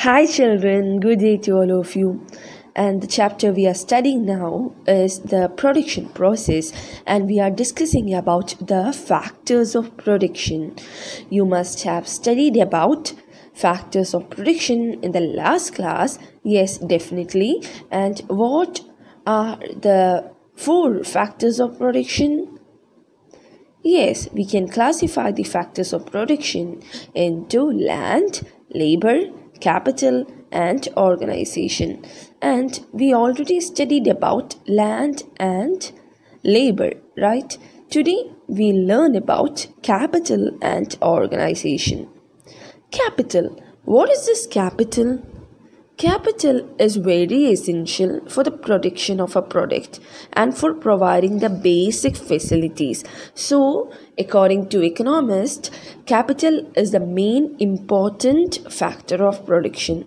Hi, children. Good day to all of you. And the chapter we are studying now is the production process, and we are discussing about the factors of production. You must have studied about factors of production in the last class. Yes, definitely. And what are the four factors of production? Yes, we can classify the factors of production into land, labor, capital and organization. And we already studied about land and labor right? Today we learn about capital and organization. Capital. What is this capital Capital is very essential for the production of a product and for providing the basic facilities. So, according to economists, capital is the main important factor of production.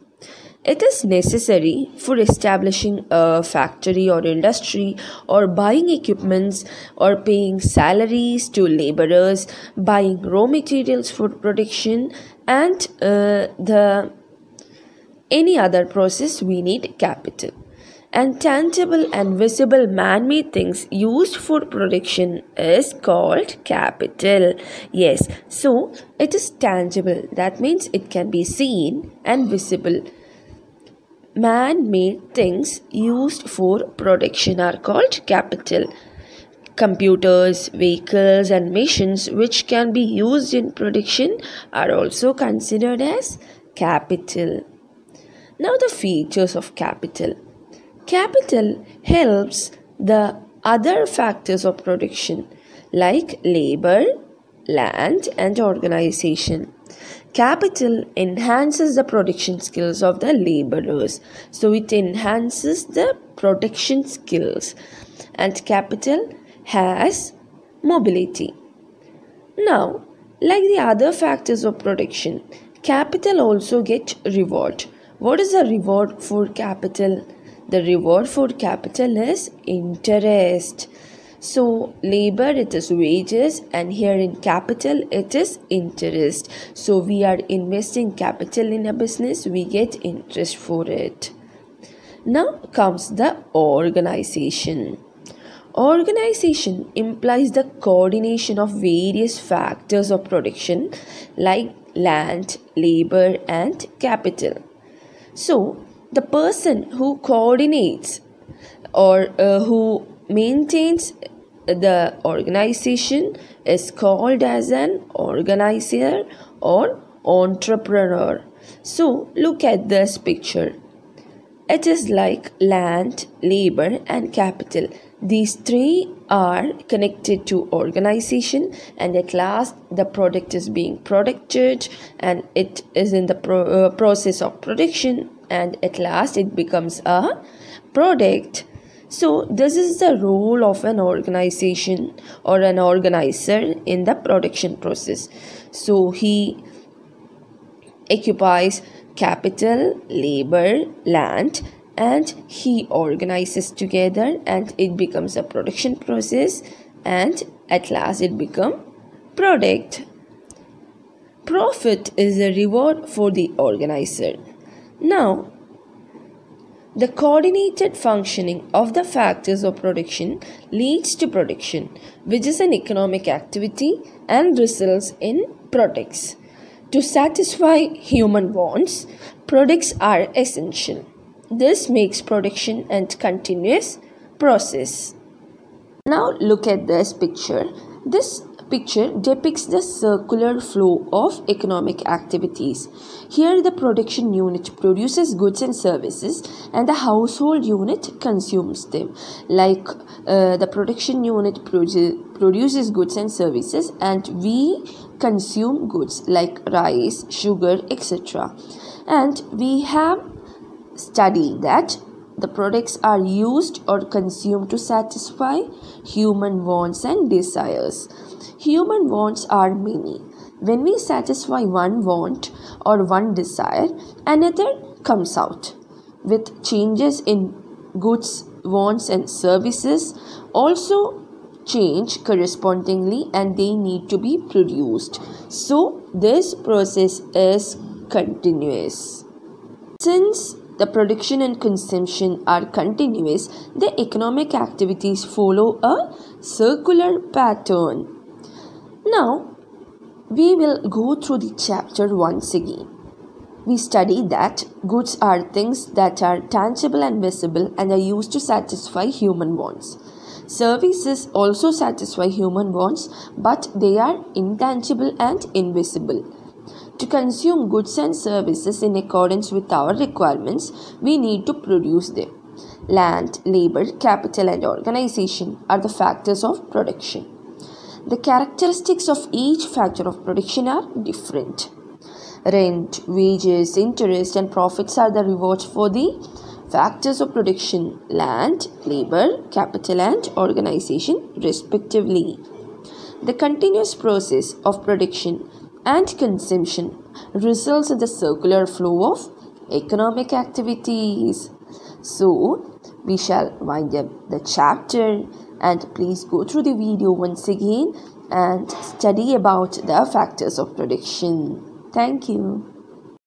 It is necessary for establishing a factory or industry or buying equipments or paying salaries to laborers, buying raw materials for production and uh, the any other process we need capital. And tangible and visible man-made things used for production is called capital. Yes so it is tangible. That means it can be seen and visible. Man-made things used for production are called capital. Computers vehicles and machines which can be used in production are also considered as capital now, the features of capital. Capital helps the other factors of production like labor, land, and organization. Capital enhances the production skills of the laborers. So, it enhances the production skills. And capital has mobility. Now, like the other factors of production, capital also get reward what is the reward for capital? The reward for capital is interest. So, labor it is wages, and here in capital it is interest. So, we are investing capital in a business, we get interest for it. Now comes the organization. Organization implies the coordination of various factors of production like land, labor, and capital. So, the person who coordinates or uh, who maintains the organization is called as an organizer or entrepreneur. So, look at this picture. It is like land, labor, and capital. These three are connected to organization, and at last, the product is being produced and it is in the pro- uh, process of production, and at last, it becomes a product. So, this is the role of an organization or an organizer in the production process. So, he occupies capital, labor, land, and he organizes together and it becomes a production process and at last it become product. Profit is a reward for the organizer. Now, the coordinated functioning of the factors of production leads to production, which is an economic activity and results in products. To satisfy human wants, products are essential. This makes production and continuous process. Now look at this picture. This picture depicts the circular flow of economic activities. Here the production unit produces goods and services and the household unit consumes them. Like uh, the production unit produces goods and services and we consume goods like rice, sugar, etc. And we have studied that the products are used or consumed to satisfy human wants and desires. Human wants are many. When we satisfy one want or one desire, another comes out. With changes in goods, wants, and services, also change correspondingly and they need to be produced. So, this process is continuous. Since the production and consumption are continuous, the economic activities follow a circular pattern. Now, we will go through the chapter once again. We study that goods are things that are tangible and visible and are used to satisfy human wants. Services also satisfy human wants, but they are intangible and invisible. To consume goods and services in accordance with our requirements, we need to produce them. Land, labor, capital, and organization are the factors of production. The characteristics of each factor of production are different. Rent, wages, interest, and profits are the rewards for the factors of production land, labor, capital, and organization, respectively. The continuous process of production and consumption results in the circular flow of economic activities. So, we shall wind up the chapter and please go through the video once again and study about the factors of production. Thank you.